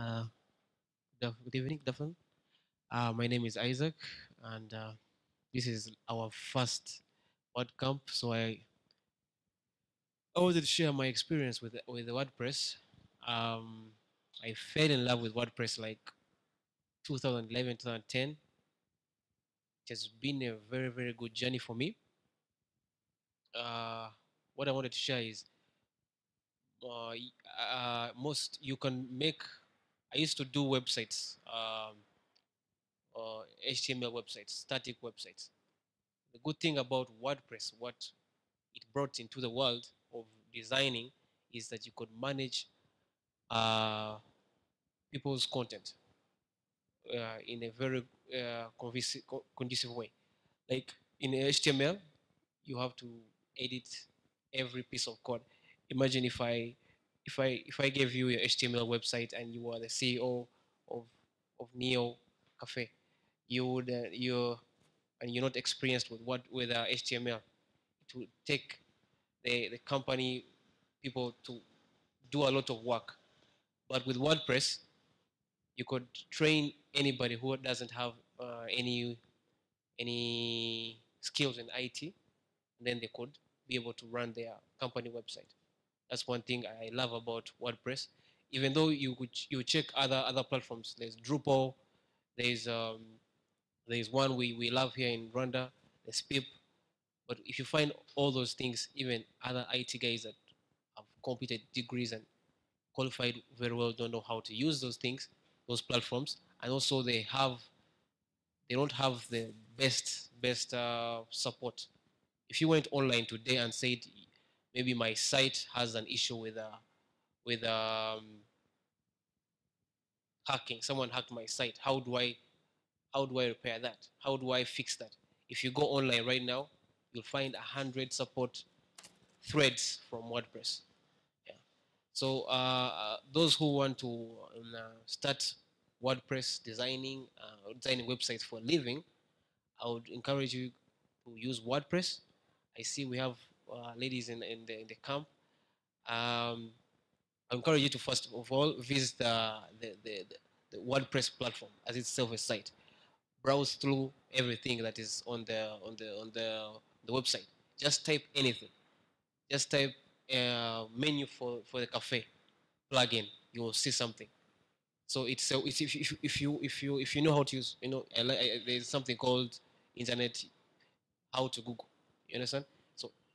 Uh, good evening, good. Uh, my name is Isaac, and uh, this is our first WordCamp. So I, I wanted to share my experience with with WordPress. Um, I fell in love with WordPress like 2011, 2010. It has been a very, very good journey for me. Uh, what I wanted to share is uh, uh, most you can make. I used to do websites, um, uh, HTML websites, static websites. The good thing about WordPress, what it brought into the world of designing, is that you could manage uh, people's content uh, in a very uh, conducive way. Like in HTML, you have to edit every piece of code. Imagine if I if I if I gave you your HTML website and you are the CEO of of Neo Cafe, you would uh, you and you're not experienced with what with uh, HTML, it would take the the company people to do a lot of work. But with WordPress, you could train anybody who doesn't have uh, any any skills in IT, and then they could be able to run their company website. That's one thing I love about WordPress. Even though you could you check other other platforms, there's Drupal, there's um, there's one we, we love here in Rwanda, there's PIP. But if you find all those things, even other IT guys that have completed degrees and qualified very well don't know how to use those things, those platforms, and also they have they don't have the best best uh, support. If you went online today and said maybe my site has an issue with uh, with um, hacking, someone hacked my site, how do I how do I repair that? How do I fix that? If you go online right now, you'll find a hundred support threads from WordPress. Yeah. So uh, uh, those who want to um, uh, start WordPress designing, uh, designing websites for a living, I would encourage you to use WordPress. I see we have uh, ladies in, in, the, in the camp. Um, I encourage you to first of all visit the, the, the, the WordPress platform as itself a site. Browse through everything that is on the on the on the the website. Just type anything. Just type uh, menu for, for the cafe plugin. You will see something. So it's so it's if, if, if you if you if you know how to use you know there's something called internet how to Google. You understand?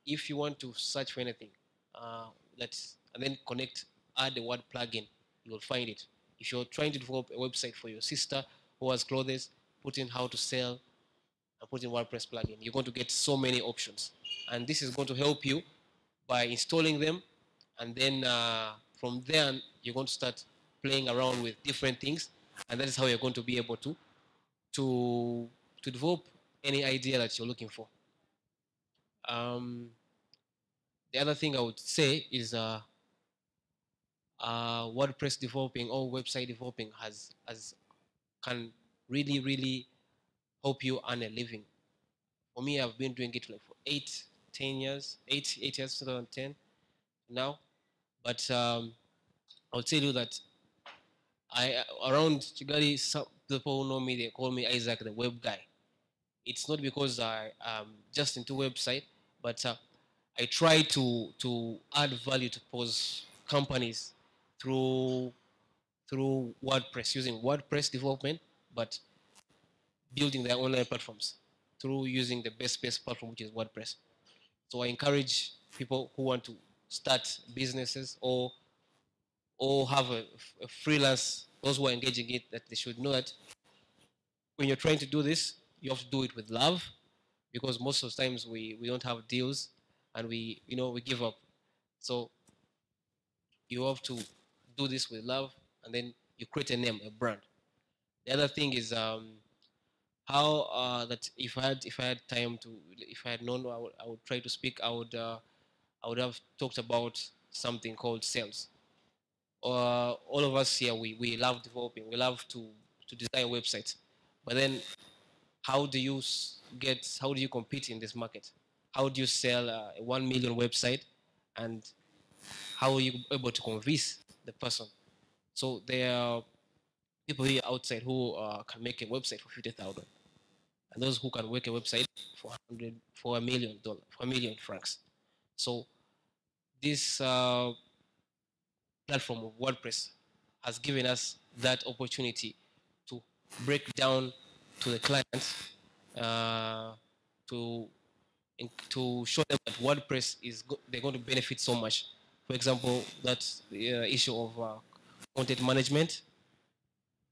If you want to search for anything, uh, let's and then connect, add the word plugin, you will find it. If you're trying to develop a website for your sister who has clothes, put in how to sell and put in WordPress plugin. You're going to get so many options, and this is going to help you by installing them, and then uh, from there you're going to start playing around with different things, and that is how you're going to be able to to to develop any idea that you're looking for. Um, the other thing I would say is uh, uh, WordPress developing or website developing has has can really really help you earn a living. For me, I've been doing it like for eight, ten years, eight eight years, 2010 now. But um, I'll tell you that I around Kigali, some people who know me, they call me Isaac, the web guy. It's not because I am just into website, but uh, I try to to add value to pose companies through through WordPress using WordPress development, but building their online platforms through using the best best platform which is WordPress. So I encourage people who want to start businesses or or have a, a freelance, those who are engaging it, that they should know that when you're trying to do this, you have to do it with love, because most of the times we, we don't have deals and we you know we give up. So you have to do this with love, and then you create a name, a brand. The other thing is um, how uh, that if I had if I had time to if I had known I would, I would try to speak, I would uh, I would have talked about something called sales uh, all of us here we, we love developing we love to to design websites but then how do you get how do you compete in this market? How do you sell uh, a 1 million website and how are you able to convince the person? So there are people here outside who uh, can make a website for 50,000 and those who can make a website for 100 for a million dollar for a million francs. So this uh, platform of wordpress has given us that opportunity to break down to the clients uh, to to show them that wordpress is they're going to benefit so much. For example that uh, issue of uh, content management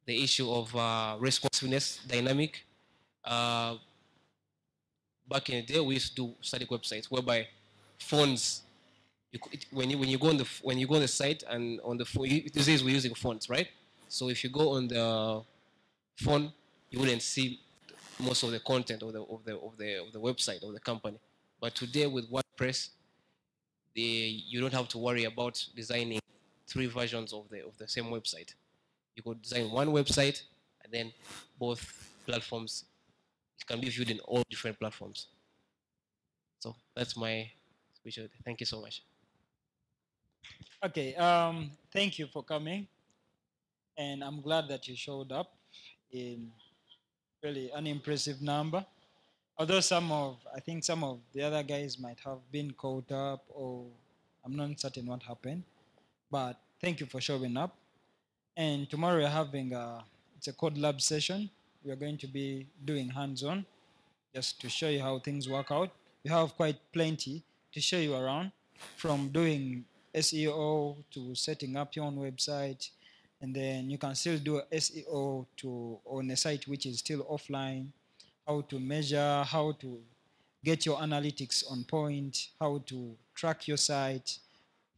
the issue of uh, responsiveness dynamic uh, back in the day we used to do static websites whereby phones you, it, when you when you go on the when you go on the site and on the phone these days we're using phones right? So if you go on the phone you wouldn't see most of the content of the of the of the of the website of the company. But today with wordpress the you don't have to worry about designing three versions of the of the same website. You could design one website and then both platforms it can be viewed in all different platforms. So that's my speech. Thank you so much. Okay, um, thank you for coming. And I'm glad that you showed up. In really an impressive number. Although some of, I think some of the other guys might have been caught up or I'm not certain what happened. But thank you for showing up. And tomorrow we're having a, it's a code lab session. We're going to be doing hands-on just to show you how things work out. We have quite plenty to show you around from doing SEO to setting up your own website, and then you can still do SEO to on a site which is still offline. How to measure, how to get your analytics on point, how to track your site,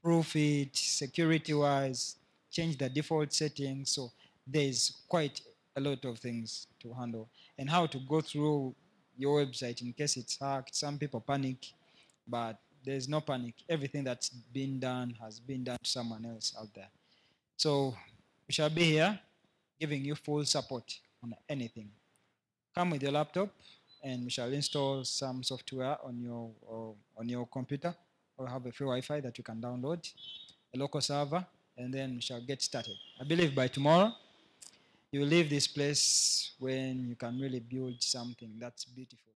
proof it, security-wise, change the default settings. So there's quite a lot of things to handle, and how to go through your website in case it's hacked. Some people panic, but there's no panic. Everything that's been done has been done to someone else out there. So we shall be here giving you full support on anything. Come with your laptop and we shall install some software on your uh, on your computer or have a free Wi-Fi that you can download, a local server, and then we shall get started. I believe by tomorrow you will leave this place when you can really build something that's beautiful.